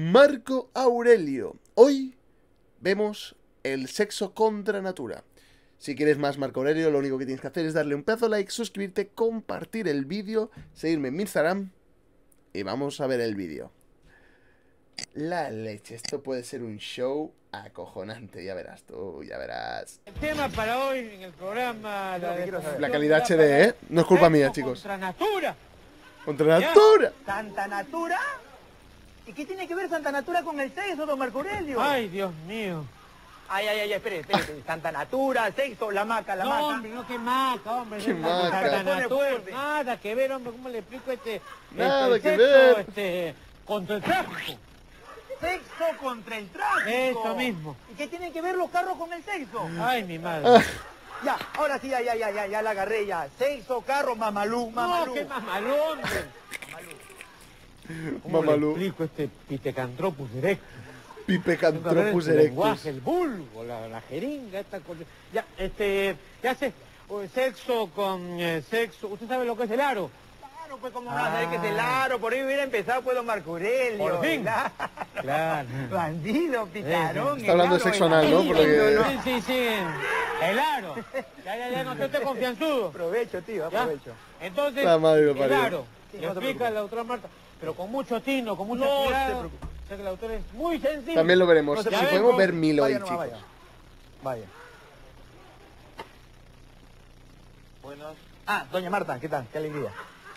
Marco Aurelio. Hoy vemos el sexo contra natura. Si quieres más Marco Aurelio, lo único que tienes que hacer es darle un pedazo de like, suscribirte, compartir el vídeo, seguirme en mi Instagram y vamos a ver el vídeo. La leche, esto puede ser un show acojonante, ya verás tú, ya verás. El tema para hoy en el programa... La, de- La calidad HD, ¿eh? No es culpa mía, chicos. Contra natura. ¡Contra natura! ¿Santa Natura? ¿Y qué tiene que ver Santa Natura con el sexo, don Marco Aurelio? Ay, Dios mío. ay, ay, ay, espere, espere. Santa Natura, sexo, la maca, la no, maca. hombre, no, qué maca, hombre. Qué no, maca. Santa Natura. Nada que ver, hombre, ¿cómo le explico este... Nada este, que sexo, ver. Este, contra el tráfico. Sexo contra el tráfico. Eso mismo. ¿Y qué tienen que ver los carros con el sexo? Ay, mi madre. Ah, Ya, ahora sí, ya, ya, ya, ya, ya la agarré ya. Sexo, carro, mamalú, mamalú. No, qué mamalón, hombre. ¿Cómo Mamalú. le explico este Pithecanthropus erectus? Pipecantropus el lenguaje, erectus. el vulgo, la, la jeringa, esta cosa. Ya, este, ¿qué hace? Sexo con eh, sexo. ¿Usted sabe lo que es el aro? Claro, pues cómo vas a ver que es el aro, por ahí hubiera empezado pues don Marco Aurelio. Por fin. ¿verdad? Claro. Bandido, picarón. Está hablando de sexo el anal, ¿no? aro. Por lo que- Sí, sí, sí. El aro. Ya, ya, ya, no esté confianzudo. Aprovecho, tío, ¿ya? aprovecho. Entonces, La madre el aro. Sí, Le no te explica preocupes. la doctora Marta, pero con mucho tino, con mucho No se cuidado. preocupe. O sea que la doctora es muy sensible. También lo veremos. No se Si podemos ver mil hoy, Vaya nomás, chicos. vaya. Vaya. Buenas. Ah, doña Marta, ¿qué tal? Qué alegría.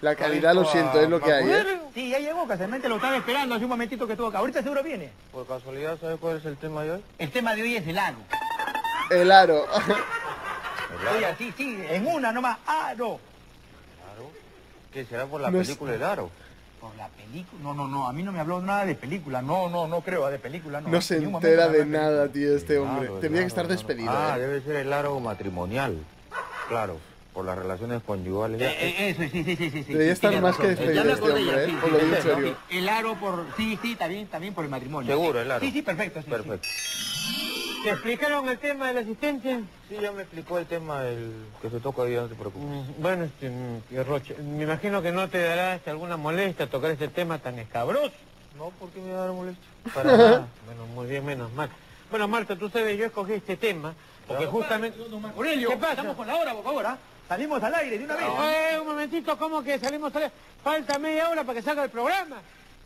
La calidad, lo siento, es lo que hay, ¿eh? Sí, ya llegó, casualmente lo estaba esperando hace un momentito que estuvo acá. Ahorita seguro viene. Por casualidad, ¿sabes cuál es el tema de hoy? El tema de hoy es el aro. El aro. Oye, sí, sí, en una nomás, aro. Claro. ¿Qué será por la No es- película El Aro? Por la película. No, no, no, a mí no me habló nada de película. No, no, no creo, de película no. No se entera de nada, tío, este hombre. Tendría que estar despedido, Ah, ¿eh? debe ser el aro matrimonial. Claro, por las relaciones conyugales. Eh, eh, eso, sí, sí, sí, sí. sí, Debería sí, estar más que despedido Ya me este acordé hombre, ya, ¿eh? sí, Os sí, lo digo en perfecto. serio. El aro por... Sí, sí, también, también por el matrimonio. Seguro, el aro. Sí, sí, perfecto. sí, sí. ¿Te explicaron el tema de la asistencia? Sí, ya me explicó el tema el que se toca hoy, no te preocupes. Mm, Bueno, este, mm, Roche, me imagino que no te dará este, alguna molestia tocar este tema tan escabroso. No, ¿por qué me va a dar molestia? Para nada. Bueno, muy bien, menos mal. Bueno, Marta, tú sabes, yo escogí este tema porque justamente... Aurelio, ¿Qué pasa? estamos con la hora, por favor, ¿ah? Salimos al aire de una vez. Eh, un momentito, ¿cómo que salimos a la- Falta media hora para que salga el programa.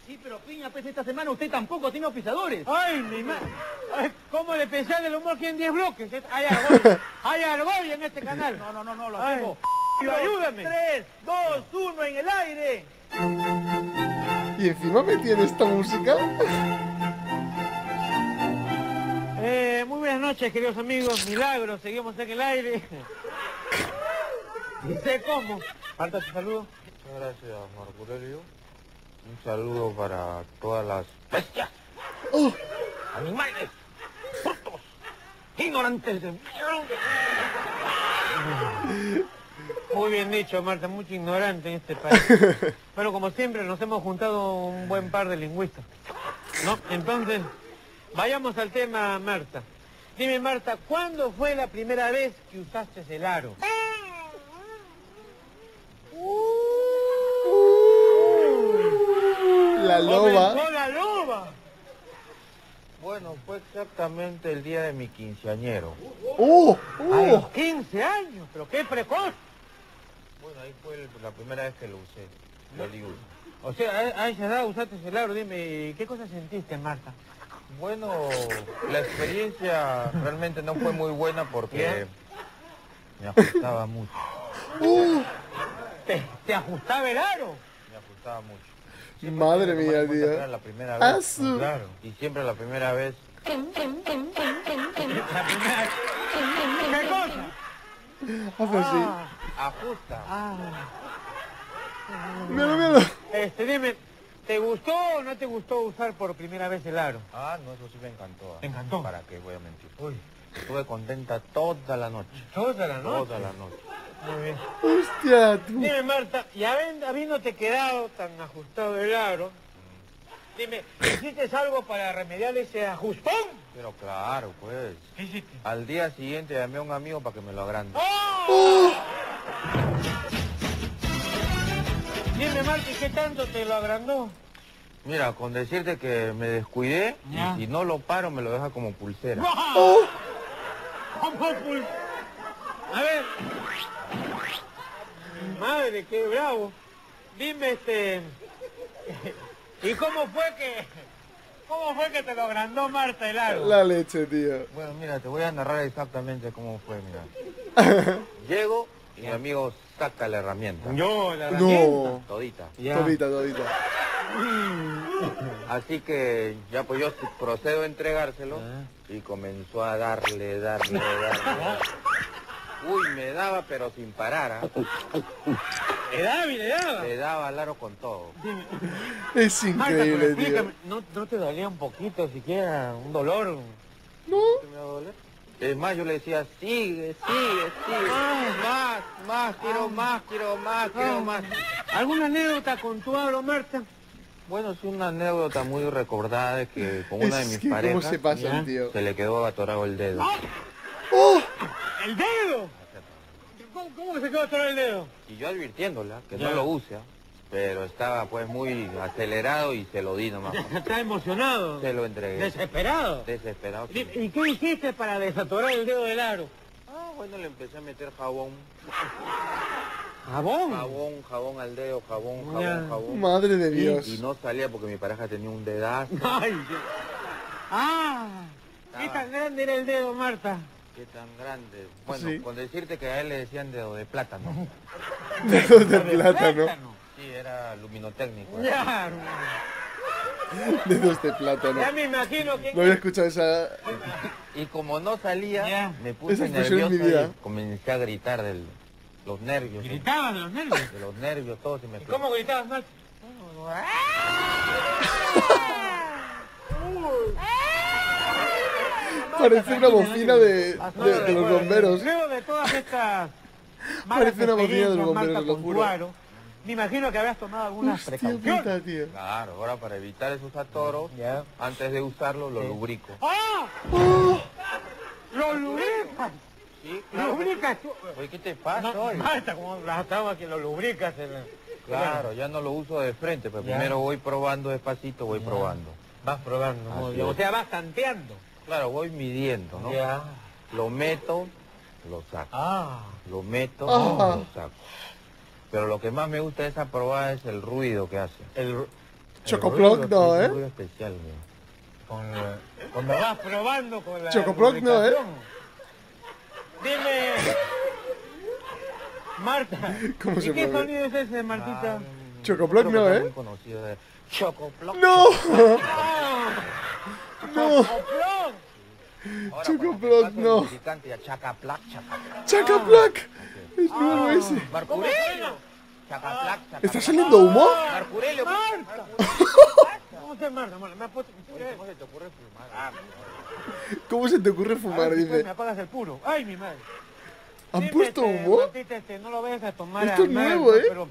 Sí, pero piña, pues esta semana usted tampoco tiene pisadores. Ay, mi madre. ¿Cómo le pensás del humor que en 10 bloques? Hay argolla. Hay argolla en este canal. No, no, no, no, lo Ay, tengo. ayúdame. Tres, dos, uno, en el aire. Y encima me tiene esta música. Eh, muy buenas noches, queridos amigos. Milagros, seguimos en el aire. No sé cómo. Falta tu saludo. Muchas gracias, Marco Aurelio. Un saludo para todas las bestias, Oh, animales, frutos, ignorantes de Muy bien dicho, Marta, mucho ignorante en este país. Bueno, como siempre, nos hemos juntado un buen par de lingüistas. ¿No? Entonces, vayamos al tema, Marta. Dime, Marta, ¿cuándo fue la primera vez que usaste el aro? La loba. ¡Comenzó la loba! Bueno, fue exactamente el día de mi quinceañero. ¡Uh! A ¡Uh! los 15 años, pero qué precoz. Bueno, ahí fue el- la primera vez que lo usé. Lo digo. O sea, a, a esa edad usaste el aro, dime, ¿qué cosa sentiste, Marta? Bueno, la experiencia realmente no fue muy buena porque me ajustaba mucho. ¡Uh! ¿Te, te ajustaba el aro? Me ajustaba mucho. Madre mía, tío. la primera Ah, vez. Claro. Y siempre la primera vez. La primera... ¿Qué cosa? Hace así. Ah, Ajusta. ah. Míralo, míralo. Este, dime, ¿te gustó o no te gustó usar por primera vez el aro? Ah, no, eso sí me encantó. ah. ¿Te encantó? ¿Para qué voy a mentir? Uy. Estuve contenta toda la noche. Toda la noche. Toda la noche. Muy bien. Hostia, tú. Dime, Marta, y habiendo- habiéndote quedado tan ajustado el aro, dime, ¿hiciste algo para remediar ese ajustón? Pero claro, pues. ¿Qué hiciste? Al día siguiente llamé a un amigo para que me lo agrande. ¡Oh! Dime, Marta, ¿y qué tanto te lo agrandó? Mira, con decirte que me descuidé Ya. y si no lo paro me lo deja como pulsera. ¿Cómo pul- A ver. Madre, qué bravo. Dime, este... ¿Y cómo fue que... ¿Cómo fue que te lo agrandó Marta el aro? La leche, tío. Bueno, mira, te voy a narrar exactamente cómo fue, mira. Llego y mi amigo saca la herramienta. Yo, la herramienta. No. Todita. Ya. Todita, todita. Así que ya pues yo procedo a entregárselo Ah. y comenzó a darle, darle, darle. Uy, me daba pero sin parar, ¿ah? Le daba y le daba. Le daba al aro con todo. Es Marta, pero increíble, explícame, tío. ¿no, ¿no te dolía un poquito siquiera? ¿Un dolor? No. ¿Qué me va a doler? Es más, yo le decía, sigue, sigue, sigue. Más, más, quiero más, quiero más, quiero más. ¿Alguna anécdota con tu aro, Marta? Bueno, es una anécdota muy recordada de que con una de Es mis que cómo parejas se pasa Ya. el tío. se le quedó atorado el dedo. ¡El dedo! ¿Cómo, cómo que se quedó atorado el dedo? Y yo advirtiéndola que Ya. no lo use, pero estaba pues muy acelerado y se lo di nomás. Está emocionado. Se lo entregué. Desesperado. Desesperado. ¿Y y qué hiciste para desatorar el dedo del aro? Ah, bueno, le empecé a meter jabón. ¿Jabón? Jabón, jabón al dedo, jabón, jabón, Ya. jabón. Madre de Dios. Y no salía porque mi pareja tenía un dedazo. Ay, Dios. ¡Ah! ¿Qué tan grande era el dedo, Marta? Qué tan grande. Bueno, Sí. con decirte que a él le decían dedo de plátano. Dedos de plátano. Sí, era luminotécnico. Ya, Dedos de plátano. ya me imagino que... No había escuchado esa. Y como no salía, Ya. me puse Esa expresión en nervioso mi vida. y comencé a gritar de los nervios. ¿no? Gritaba de los nervios. De los nervios, todo se me ¿Y cómo gritabas, Marta? Parece una bocina de, de, de los bomberos. Luego de todas estas malas Parece una bocina de los bomberos, lo juro. me imagino que habrás tomado algunas Hostia precauciones. puta, tío. Claro, ahora para evitar esos atoros, Ya. antes de usarlo lo Sí. lubrico. ¡Ah! ¡Oh! ¡Lo lubricas! Sí, ¡Lubricas tú! Oye, ¿qué te pasa No, hoy? Marta, como estaba que lo lubricas. el- Claro, ya no lo uso de frente, pero Ya. primero voy probando despacito, voy Ya. probando. Vas probando, Así o sea, vas tanteando. Claro, voy midiendo, ¿no? Ya. Lo meto, lo saco. Ah. Lo meto, Ah. lo saco. Pero lo que más me gusta de esa probada es el ruido que hace. El, el Chocoploc no, Es ¿eh? un ruido especial, güey. Con la- cuando vas probando con la Chocoploc no, ¿eh? Dime, Marta, ¿Cómo ¿y se qué mueve? sonido es ese, Martita? Chocoploc Creo que no, ¿eh? muy conocido de Chocoploc. ¡No! ¡Ah! ¡No! ¡Chocoploc! El no. chacaplac, chacaplac. ¡Chacaplac! Es nuevo ese. Chacaplac, chacaplac. ¿Está saliendo humo? Marcurelio. ¿Cómo se Marta? Me ha puesto... ¿Cómo se te ocurre fumar? ¿Cómo se te ocurre A fumar? ver si tú Dice. Me apagas el puro. ¡Ay, mi madre! ¿Han puesto este, humo? Martita, este, no lo vayas a tomar Esto es nuevo. ¿eh? Pero,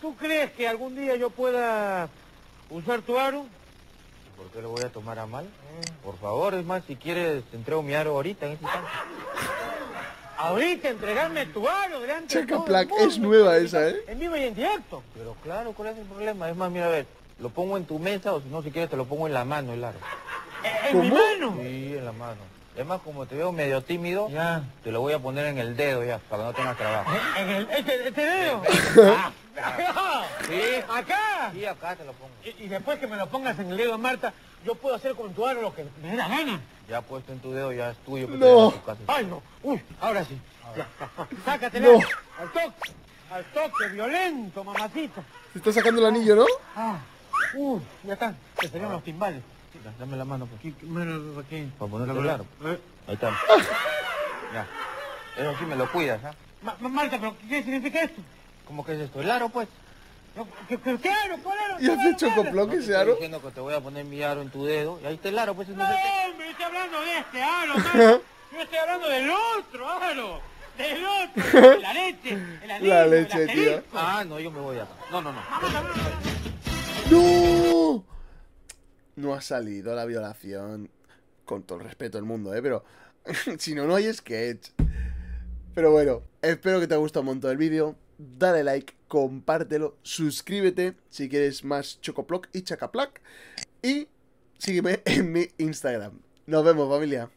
¿tú crees que algún día yo pueda usar tu aro? ¿Por qué lo voy a tomar a mal? Por favor, es más, si quieres, te entrego mi aro ahorita en este instante. Ahorita entregarme tu aro delante de todo el mundo, es nueva esa, ¿eh? En vivo y en directo. Pero claro, ¿cuál es el problema? Es más, mira, a ver, lo pongo en tu mesa o si no, si quieres, te lo pongo en la mano el aro. En mi mano. Sí, en la mano. Es más, como te veo medio tímido, Ya. te lo voy a poner en el dedo ya, para que no tengas trabajo. En el, este, este dedo. Ah, Acá. Sí. Acá. Sí, acá te lo pongo. Y, y después que me lo pongas en el dedo, Marta, yo puedo hacer con tu aro lo que me dé la gana. Ya puesto en tu dedo, ya es tuyo. que te No. a tu casa. Ay, no. Uy, ahora sí. Ya. Sácatela. No. Al toque. Al toque violento, mamacita. Se está sacando el anillo, ¿no? Ah. Uy, ya está. Que serían los timbales. Ya, Dame la mano, pues. Aquí, mano, aquí. Para ponerte claro. Eh, Ahí está. Ya. Eso sí me lo cuidas, ¿ah? Ma- Marta, ¿pero qué significa esto? ¿Cómo que es esto? El aro, pues. ¿Qué, qué, qué aro? ¿Cuál aro? ¿Y chocoploc No te ese aro? diciendo que te voy a poner mi aro en tu dedo. Y ahí está el aro, pues. No, qué. hombre, estoy hablando de este aro, Marta. Yo estoy hablando del otro aro. Del otro. La leche. El anillo, La leche, tío. Ah, no, yo me voy acá. No, no, no. Vamos. ¡No! No ha salido la violación. Con todo el respeto del mundo, ¿eh? Pero si no, no hay sketch. Pero bueno, espero que te haya gustado un montón el vídeo. Dale like, compártelo, suscríbete si quieres más Chocoploc y Chacaplac y sígueme en mi Instagram. Nos vemos familia.